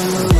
Ooh.